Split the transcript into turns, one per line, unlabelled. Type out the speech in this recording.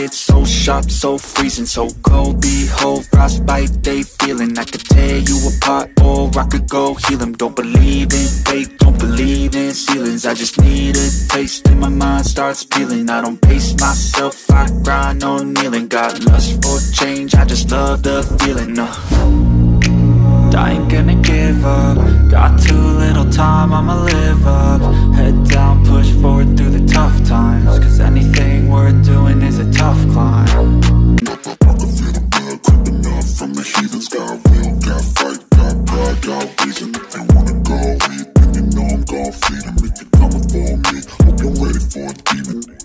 words so sharp, so freezing So cold, behold, frostbite they feeling. I could tear you apart or I could go heal them Don't believe in fate, don't believe in ceilings. I just need a taste and my mind starts peeling. I don't pace myself, I grind on kneeling. Got lust for change, I just love the feeling uh. I ain't gonna give up Got too little time, I'ma
they wanna go then you know I'm gon' feed 'em. If you're coming for me, hope you're ready for a demon